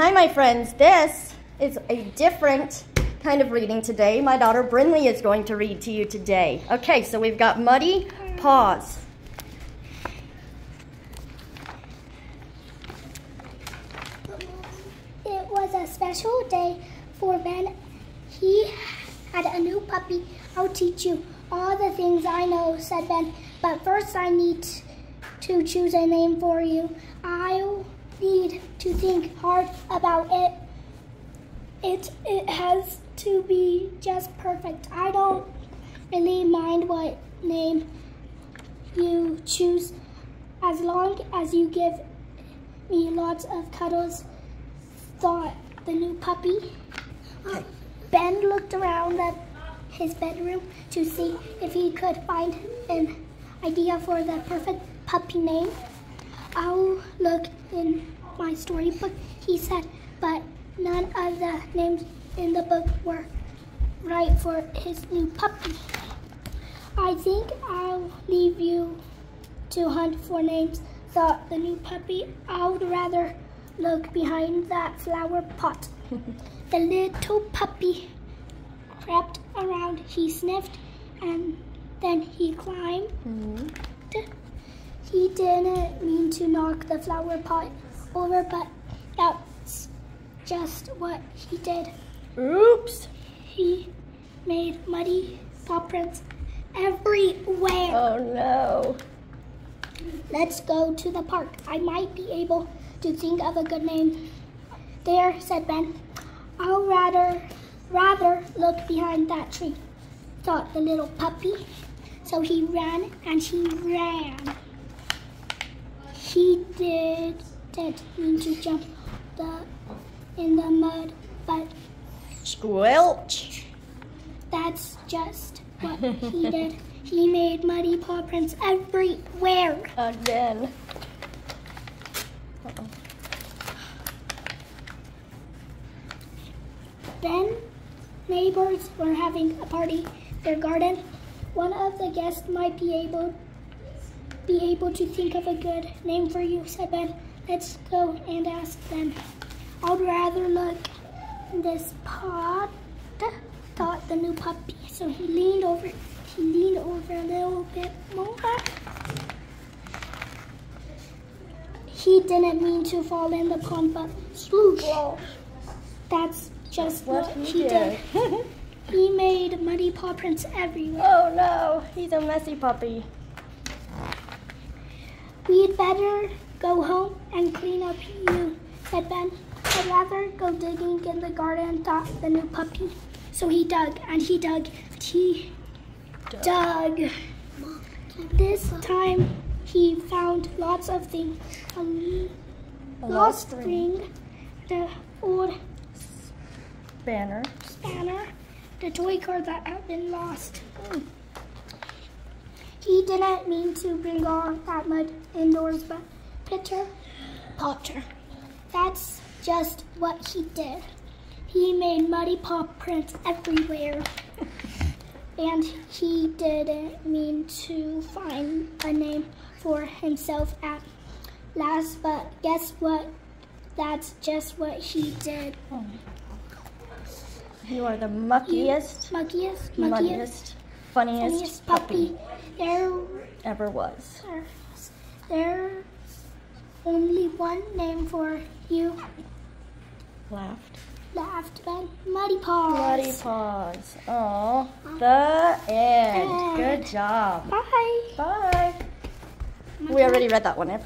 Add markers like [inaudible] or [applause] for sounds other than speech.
Hi, my friends. This is a different kind of reading today. My daughter Brinley is going to read to you today. Okay, so we've got Muddy Paws. It was a special day for Ben. He had a new puppy. I'll teach you all the things I know, said Ben. But first I need to choose a name for you. I'll need to think hard about it. It it has to be just perfect. I don't really mind what name you choose as long as you give me lots of cuddles, thought the new puppy. Uh, ben looked around at his bedroom to see if he could find an idea for the perfect puppy name. I'll look in my storybook, he said, but none of the names in the book were right for his new puppy. I think I'll leave you to hunt for names, thought the new puppy. I would rather look behind that flower pot. [laughs] the little puppy crept around. He sniffed and then he climbed. Mm-hmm. He didn't mean to knock the flower pot over, but that's just what he did. Oops. He made muddy paw prints everywhere. Oh no. Let's go to the park. I might be able to think of a good name. There, said Ben. I'll rather rather look behind that tree, thought the little puppy. So he ran and he ran. He did did mean to jump the in the mud, but Squelch. that's just what he did. He made muddy paw prints everywhere. Again. Then neighbors were having a party in their garden. One of the guests might be able be able to think of a good name for you, said Ben. Let's go and ask them. I'd rather look in this pot, thought the new puppy. So he leaned over he leaned over a little bit more. He didn't mean to fall in the pond, but sloosh. That's just What what, he he did. did. [laughs] He made muddy paw prints everywhere. oh no, he's a messy puppy. We'd better go home and clean up you, said Ben. I'd rather go digging in the garden, thought the new puppy. So he dug and he dug and he dug. This time he found lots of things. A A lost ring. the old Banner. spanner, the toy car that had been lost. He didn't mean to bring all that mud indoors, but Pitter Potter. That's just what he did. He made muddy paw prints everywhere. and he didn't mean to find a name for himself at last, but guess what? That's just what he did. You are the muckiest, Muckiest, muckiest, muddiest, funniest, funniest puppy, puppy. There, ever was. there's, there's only one name for you. Laughed. Laughed. Muddy Paws. Muddy paws. Oh, the end. Good job. Bye. Bye. We already read that one. Mom.